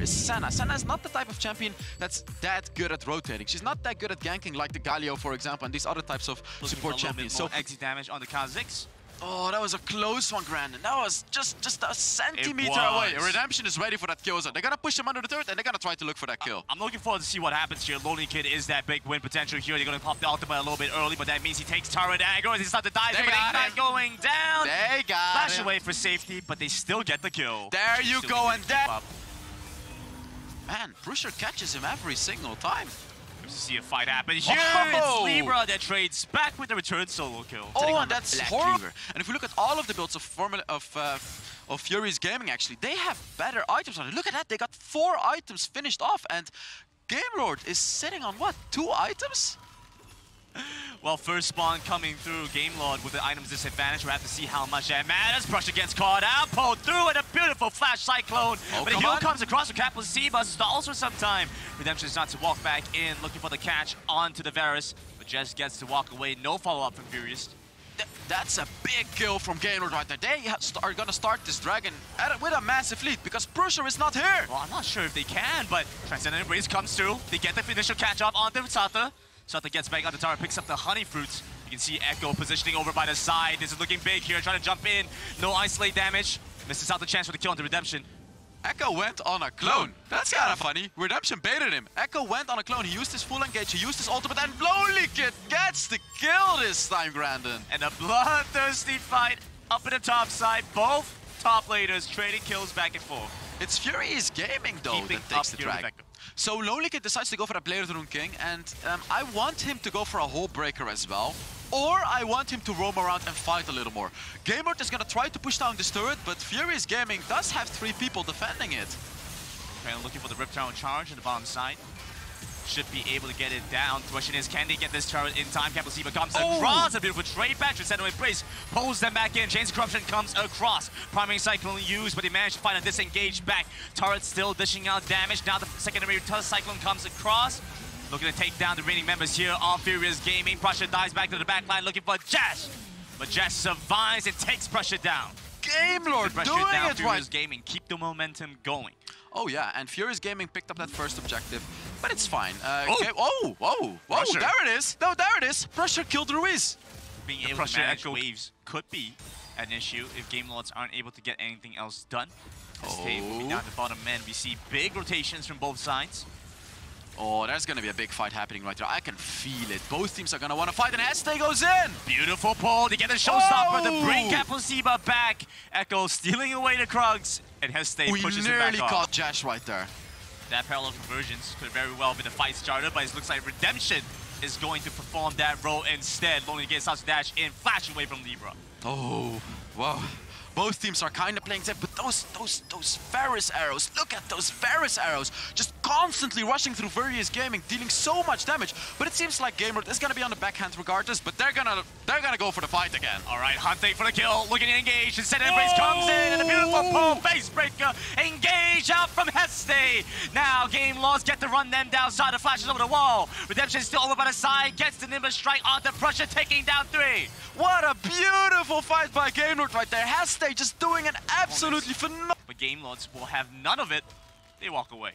is Senna. Senna is not the type of champion that's that good at rotating. She's not that good at ganking like the Galio, for example, and these other types of Looking support for a little champions. So, exit damage on the Kha'Zix. oh, that was a close one, Grandin. That was just just a centimeter away. Redemption is ready for that kill. So they're gonna push him under the turret, and they're gonna try to look for that kill. I'm looking forward to see what happens here. Lonely Kid is that big win potential here. They're going to pop the ultimate a little bit early, but that means he takes turret aggro. He starts to die. They got him. going down. They got Flash him. away for safety, but they still get the kill. There you Still go, and the that-. Man, Prusher catches him every single time. Good to see a fight happen here. Oh! It's Libra that trades back with the return solo kill. Oh, and that's Black horrible. And if we look at all of the builds of Formula of uh, of Furious Gaming, actually, they have better items on it. Look at that, they got four items finished off, and Game Lord is sitting on what? Two items? Well, first spawn coming through, Game Lord with the items disadvantage. We'll have to see how much that matters. Prusher gets caught out, pulled through, and a beautiful flash cyclone. Oh, but come heal comes across from Capoxzseba, stalls for some time. Redemption is not to walk back in, looking for the catch onto the Varus, but Jess gets to walk away. No follow-up from Furious. Th- that's a big kill from Game Lord right there. They are gonna start this dragon a- with a massive lead because Prusher is not here. Well, I'm not sure if they can, but Transcendent Embrace comes through. They get the initial catch up onto Sata. Sata gets back on the tower, picks up the honey fruits. You can see Echo positioning over by the side. This is looking big here, trying to jump in. No isolate damage. Misses out the chance for the kill on the redemption. Echo went on a clone. That's kind of funny. Redemption baited him. Echo went on a clone. He used his full engage. He used his ultimate, and Lonely Kid gets the kill this time, Grandin. And a bloodthirsty fight up in the top side. Both top laners trading kills back and forth. It's Furious Gaming though Keeping that takes up the here with drag. Echo. So Lonely Kid decides to go for a Blade Rune King, and um, I want him to go for a Hullbreaker as well. Or I want him to roam around and fight a little more. Game Lord is gonna try to push down this turret, but Furious Gaming does have three people defending it. Of looking for the Rip Tower charge in the bottom side. Should be able to get it down. Question is, can they get this turret in time? Capoxzseba comes Oh! across. A beautiful trade back. Transcendent Embrace pulls them back in. Chains Corruption comes across. Primary Cyclone used, but they managed to find a disengaged back. Turret still dishing out damage. Now the secondary t- Cyclone comes across. Looking to take down the remaining members here on Furious Gaming. Prusher dives back to the back line looking for Jash. But Jash survives and takes Prusher down. Game Lord Pressure doing down it Furious right. Gaming. Keep the momentum going. Oh yeah, and Furious Gaming picked up that first objective, but it's fine. Uh, Oh. Ga- oh, whoa, whoa, Prusher. there it is. No, there it is. Prusher killed Ruiz. being The able pressure to manage echoed. waves could be an issue if Game Lords aren't able to get anything else done. Stay moving Oh. down the bottom end. We see big rotations from both sides. Oh, there's gonna be a big fight happening right there. I can feel it. Both teams are gonna want to fight, and Heste goes in. Beautiful pull to get the showstopper to bring Oh! Capoxzseba back. Echo stealing away the Krugs and Heste we pushes him nearly caught off. Jash right there. That Parallel Convergence could very well be the fight starter, but it looks like Redemption is going to perform that role instead. Lonely gets out dash and flash away from Libra. Oh, wow. Both teams are kind of playing safe, but those those those Varus arrows, look at those Varus arrows, just constantly rushing through Furious Gaming, dealing so much damage. But it seems like Gamer is gonna be on the backhand regardless, but they're gonna they're gonna go for the fight again. All right, hunting for the kill, looking to engage. Instead, Embrace comes in, and a beautiful pull, face breaker, engage out from Heste. Now, Game Lords get to run them down. Sada flashes over the wall. Redemption is still over by the side, gets the Nimbus strike on the pressure, taking down three. What a beautiful fight by Game Lord right there. Heste just doing an absolutely phenomenal. But Game Lords will have none of it. They walk away.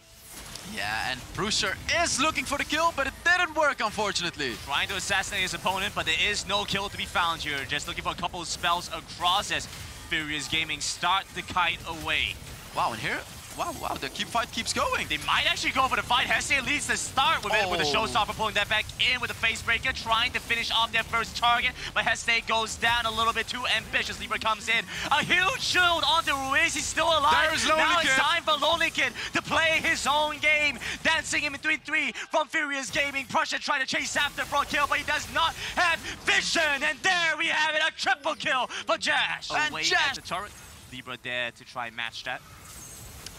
Yeah, and Prusher is looking for the kill, but it didn't work, unfortunately. Trying to assassinate his opponent, but there is no kill to be found here. Just looking for a couple of spells across as Furious Gaming start the kite away. Wow, and here, wow, wow, the keep fight keeps going. They might actually go for the fight. Heste leads the start with it, with the Oh. showstopper pulling that back in with the facebreaker, trying to finish off their first target. But Heste goes down a little bit too ambitious. Libra comes in. A huge shield onto Ruiz. He's still alive. There's Lonely now Kid. it's time for Lonely Kid to play his own game. Dancing in between three from Furious Gaming. Prusher trying to chase after for a kill, but he does not have vision. And there we have it, a triple kill for Jash. Oh, and Away Jash- at the turret. Libra there to try and match that.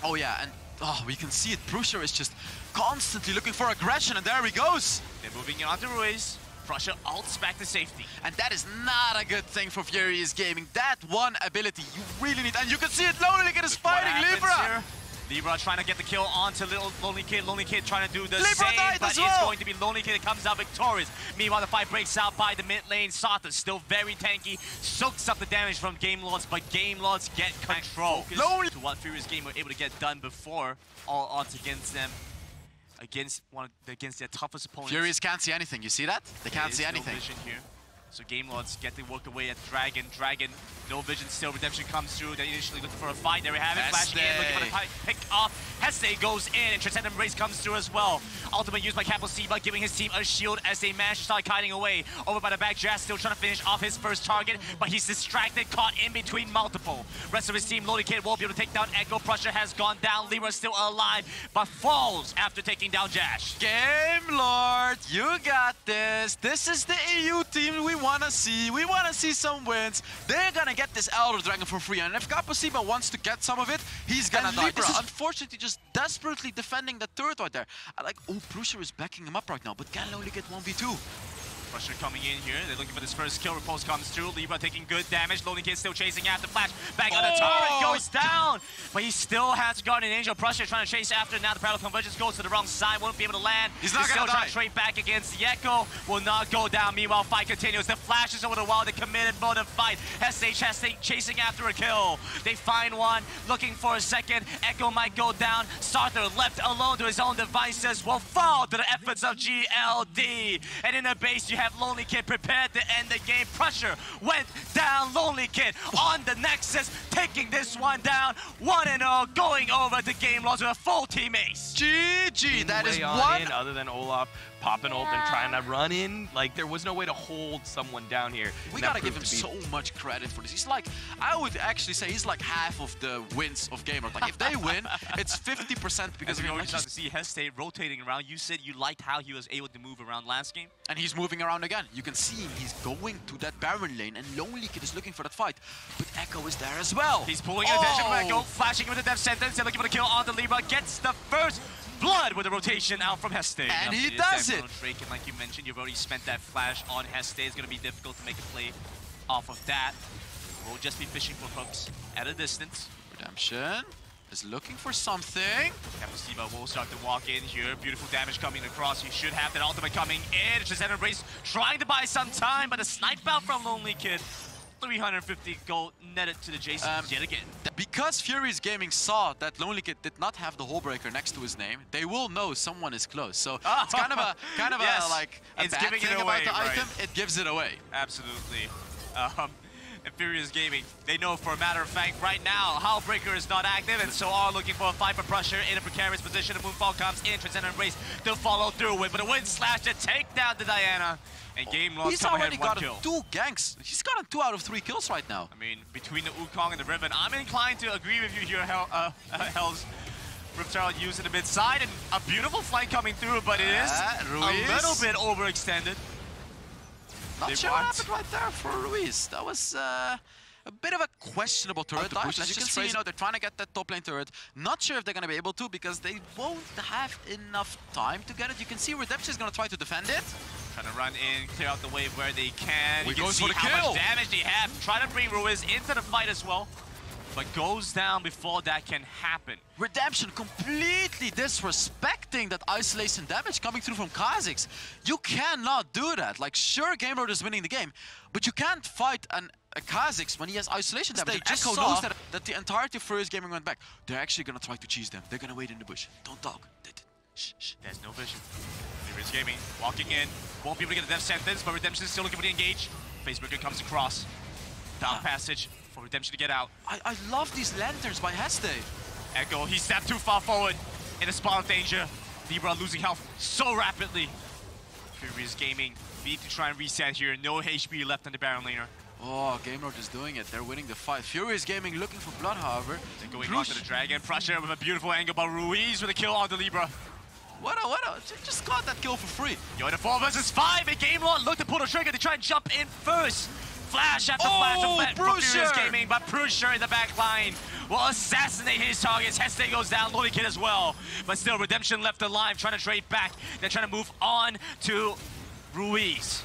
Oh yeah, and oh, we can see it. Prusher is just constantly looking for aggression, and there he goes. They're moving it onto Ruiz. Prusher ults back to safety. And that is not a good thing for Furious Gaming. That one ability you really need, and you can see it. Lonely is fighting Libra. here? Libra trying to get the kill onto Little Lonely Kid. Lonely Kid trying to do the Libra same, but as it's well. going to be Lonely Kid that comes out victorious. Meanwhile, the fight breaks out by the mid lane. Sotha still very tanky, soaks up the damage from Game Lords, but Game Lords get control. Lonely- To what Furious Game were able to get done before, all odds against them, against one of, against their toughest opponents. Furious can't see anything. You see that? They can't is see anything. vision here. So Game Lords get to work away at Dragon. Dragon, no vision still. Redemption comes through. They're initially looking for a fight. There we have it. Flashing in, looking for the pick off. Heste goes in, and Transcendent Embrace comes through as well. Ultimate used by Capoxzseba, giving his team a shield as they manage to start kiting away. Over by the back, Jazz still trying to finish off his first target, but he's distracted, caught in between multiple. Rest of his team, Lonely Kid won't be able to take down Echo. Prusher has gone down. Libra still alive, but falls after taking down Jash. Game Lord, you got this. This is the EU team we want to see. We want to see some wins. They're going to get this Elder Dragon for free. And if Capoxzseba wants to get some of it, he's going to die. Libra- unfortunately just desperately defending the turret right there. I like, oh, Prusher is backing him up right now, but can only get 1v2. Prusher coming in here. They're looking for this first kill. Repulse comes through. Libra taking good damage. Lonely Kid still chasing after Flash. Back on the Oh! turret. Goes down. But he still has Guardian Angel. Prusher trying to chase after. Now the Parallel Convergence goes to the wrong side. Won't be able to land. He's not gonna trying die. to trade back against the Echo. Will not go down. Meanwhile, fight continues. The flashes over the wall. The committed mode of fight. SH Heste chasing after a kill. They find one. Looking for a second. Echo might go down. Sarther left alone to his own devices will fall to the efforts of GLD. And in the base, you have Lonely Kid prepared to end the game. Prusher went down. Lonely Kid on the Nexus, taking this one down. 1 and 0, going over the Game Lords with a full team ace. GG, that is on one in, other than Olaf popping open, trying to run in. Like there was no way to hold someone down here. We gotta give him to be- so much credit for this. He's like, I would actually say he's like half of the wins of Gamer. Like, if they win, it's 50% because As of we him. already Let's to see Heste rotating around, you said you liked how he was able to move around last game. And he's moving around again. You can see him. He's going to that Baron lane, and Lonely Kid is looking for that fight. But Echo is there as well. He's pulling attention from Oh! Echo, flashing with the death sentence, and looking for the kill on the Libra. Gets the first blood with a rotation out from Heste. And Up he does it. Drake, and like you mentioned, you've already spent that flash on Heste. It's going to be difficult to make a play off of that. We'll just be fishing for hooks at a distance. Redemption is looking for something. Capoxzseba will start to walk in here. Beautiful damage coming across. He should have that ultimate coming in. It's just an embrace trying to buy some time, but a snipe out from Lonely Kid. 350 gold netted to the Jason Um, yet again. Because Furious Gaming saw that Lonely Kid did not have the Hullbreaker next to his name, they will know someone is close. So it's kind of a kind of Yes, a like a it's bad giving it thing away, about the right. item. It gives it away. Absolutely. Um, Furious Gaming, they know for a matter of fact right now, Hullbreaker is not active and so are looking for a fight for pressure in a precarious position. The Moonfall comes in, Transcendent Embrace to follow through with, but a wind slash to take down the Diana. And Game Lords He's already ahead one gotten kill. two ganks. He's gotten two out of three kills right now. I mean, between the Wukong and the Riven, I'm inclined to agree with you here, Hell, uh, uh, Hells. Riptile using the mid side and a beautiful flank coming through, but it is Ah, a little bit overextended. Not They sure what happened right there for Ruiz. That was uh, a bit of a questionable turret dive. As you can see, you know, they're trying to get that top lane turret. Not sure if they're going to be able to because they won't have enough time to get it. You can see Redemption is going to try to defend it. Trying to run in, clear out the wave where they can. He you can see for the how kill. much damage they have. Trying to bring Ruiz into the fight as well. But goes down before that can happen. Redemption completely disrespecting that isolation damage coming through from Kha'Zix. You cannot do that. Like, sure, Game Lord is winning the game, but you can't fight an, a Kha'Zix when he has isolation damage. They just Echo saw- knows that, that the entirety of Furious Gaming went back. They're actually gonna try to cheese them. They're gonna wait in the bush. Don't talk. Shh, shh. There's no vision. Furious Gaming walking in. Won't be able to get a death sentence, but Redemption is still looking for the engage. Facebreaker comes across. Down Ah. passage for Redemption to get out. I, I love these lanterns by Heste. Echo, he stepped too far forward in a spot of danger. Libra losing health so rapidly. Furious Gaming need to try and reset here. No HP left on the Baron laner. Oh, Game Lord is doing it. They're winning the fight. Furious Gaming looking for blood, however. They're going Bruce- on to the Dragon. Pressure with a beautiful angle by Ruiz with a kill on the Libra. What a, what a, just got that kill for free. Yo, the 4 versus 5 and Game Lord look to pull the trigger to try and jump in first. Flash after flash Oh, of from Furious Prusher! Gaming, but Prusher in the back line will assassinate his targets. Heste goes down, Lonely Kid as well. But still, Redemption left alive, trying to trade back. They're trying to move on to Ruiz.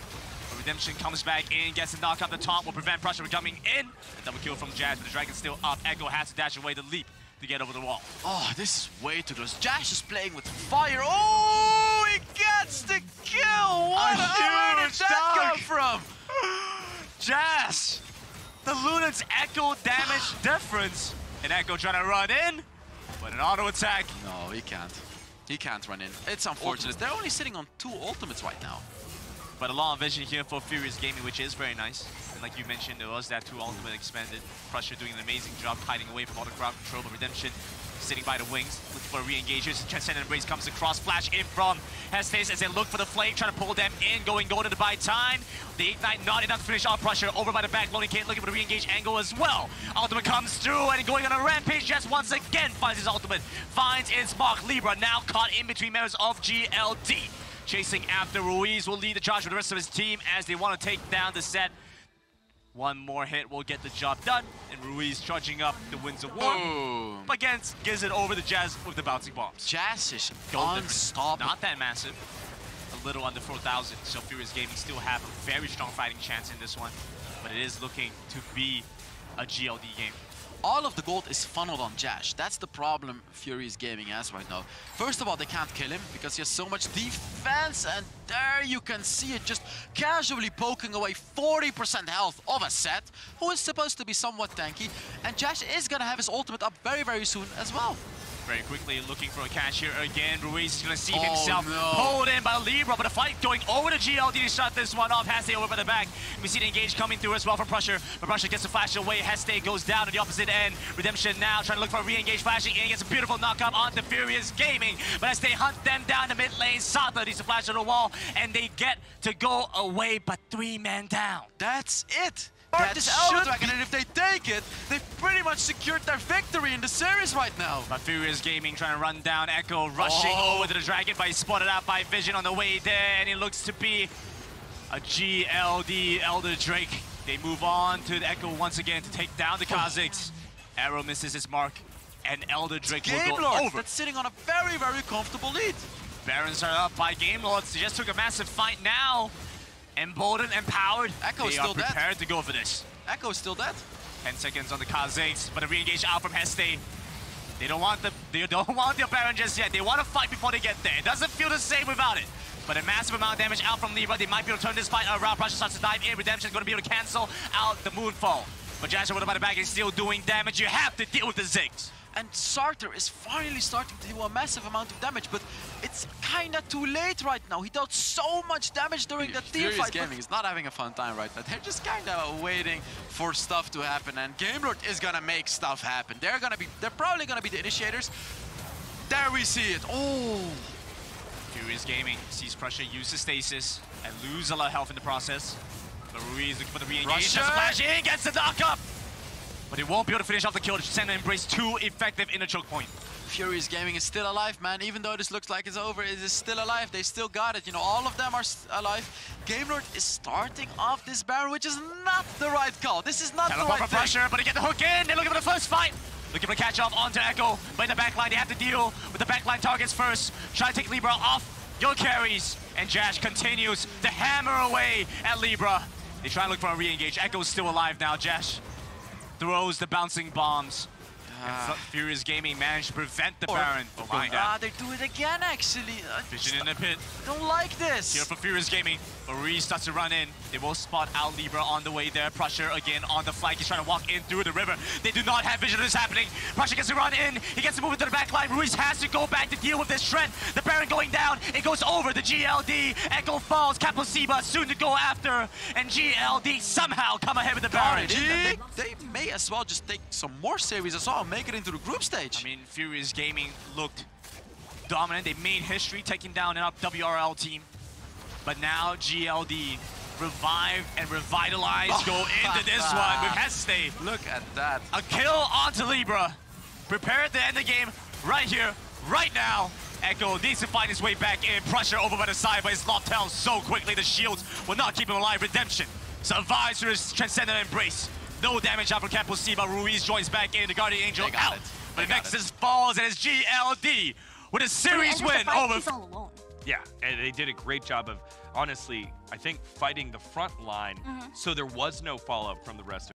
Redemption comes back in, gets a knock up the top, will prevent pressure from coming in. A double kill from Jazz, but the Dragon's still up. Echo has to dash away the leap. to get over the wall. Oh, this is way too close. Jash is playing with fire. Oh, he gets the kill. What? A Where did huge that come from? Jazz! The Lunans Echo damage difference. And Echo trying to run in, but an auto attack. No, he can't. He can't run in. It's unfortunate. They're only sitting on two ultimates right now. But a lot of vision here for Furious Gaming, which is very nice. And like you mentioned, there was that two ultimate expanded. Prusher doing an amazing job hiding away from all the crowd control, but Redemption sitting by the wings, looking for a re-engagers. Transcendent Embrace comes across, flash in from Hestes as they look for the flame, trying to pull them in, going golden buy time. The Ignite not enough to finish off Prusher, over by the back, Lonely Kid looking for the re-engage angle as well. Ultimate comes through and going on a rampage, just once again finds his ultimate, finds its mark. Libra now caught in between members of GLD. Chasing after Ruiz will lead the charge with the rest of his team as they want to take down the set. One more hit will get the job done, and Ruiz charging up the Winds of War. Boom. Against gives it over the Jazz with the bouncing bombs. Jazz is unstoppable. Not that massive. A little under 4,000, so Furious Gaming still have a very strong fighting chance in this one. But it is looking to be a GLD game. All of the gold is funneled on Jash. That's the problem Furious Gaming has right now. First of all, they can't kill him because he has so much defense, and there you can see it just casually poking away 40% health of a set, who is supposed to be somewhat tanky, and Jash is gonna have his ultimate up very, very soon as well. Very quickly looking for a catch here again. Ruiz is going to see Oh, himself no. pulled in by Libra, but a fight going over to GLD to shut this one off. Heste over by the back. We see the engage coming through as well from Prusher, but Prusher gets the flash away. Heste goes down to the opposite end. Redemption now trying to look for a re-engage flashing in. Gets a beautiful knock-up the Furious Gaming, but as they hunt them down the mid lane, Sata needs to flash on the wall, and they get to go away, but three men down. That's it. That That should Elder Dragon, and if they take it, they've pretty much secured their victory in the series right now. But Furious Gaming trying to run down Echo, rushing Oh. over to the Dragon, but he's spotted out by Vision on the way there, and it looks to be a GLD Elder Drake. They move on to the Echo once again to take down the Kha'Zix. Arrow misses his mark, and Elder Drake will Game go Lord over. that's sitting on a very, very comfortable lead. Barons are up by Game Lords. They just took a massive fight now. Emboldened, empowered. Echo's they still dead. They are dead. prepared to go for this. Echo's still dead. 10 seconds on the Kha'Zix, but a re-engage out from Heste. They don't want the they don't want the Baron just yet. They want to fight before they get there. It doesn't feel the same without it. But a massive amount of damage out from Libra. They might be able to turn this fight around. Prusher starts to dive in. Redemption is going to be able to cancel out the Moonfall. But Jasper with about the back is still doing damage. You have to deal with the Ziggs. And Sarther is finally starting to do a massive amount of damage, but it's kinda too late right now. He dealt so much damage during that team Furious fight. Gaming is not having a fun time right now. They're just kind of waiting for stuff to happen, and Gamelord is gonna make stuff happen. They're gonna be, they're probably gonna be the initiators. There we see it. Oh, Furious Gaming sees pressure, uses stasis, and lose a lot of health in the process. But Ruiz looking for the re-engage. Prusher! Just flash in, gets the knock up! But he won't be able to finish off the kill. Send Embrace too effective in the choke point. Furious Gaming is still alive, man. Even though this looks like it's over, it is still alive. They still got it. You know, all of them are alive. Game Lord is starting off this Baron, which is not the right call. This is not the right for pressure, but they get the hook in. They're looking for the first fight. Looking for the catch off onto Echo. But in the backline, they have to deal with the backline targets first. Try to take Libra off your carries. And Jash continues to hammer away at Libra. They try to look for a re-engage. Echo's still alive now. Jash throws the bouncing bombs. And Furious Gaming managed to prevent the Baron from going Ah, down. they do it again, actually. Vision in the pit. don't like this. Here for Furious Gaming. Marie starts to run in. They will spot out Libra on the way there. Prusher again on the flank. He's trying to walk in through the river. They do not have vision of this happening. Prusher gets to run in. He gets to move into the back line. Ruiz has to go back to deal with this shred. The Baron going down. It goes over the GLD. Echo falls. Capoxzseba soon to go after. And GLD somehow come ahead with the Baron. They, they may as well just take some more series as well and make it into the group stage. I mean, Furious Gaming looked dominant. They made history taking down an up WRL team. But now GLD revive and revitalize go into this one with Heste. Look at that. A kill onto Libra. Prepared to end the game right here, right now. Echo needs to find his way back in. Prusher over by the side, but it's locked down so quickly. The shields will not keep him alive. Redemption survives through his transcendent embrace. No damage out from Capoxzseba. Ruiz joins back in. The Guardian Angel out. But They got Nexus falls and it's GLD with a series win over. He's all alone. Yeah, and they did a great job of, honestly, I think fighting the front line, mm-hmm. so there was no follow-up from the rest of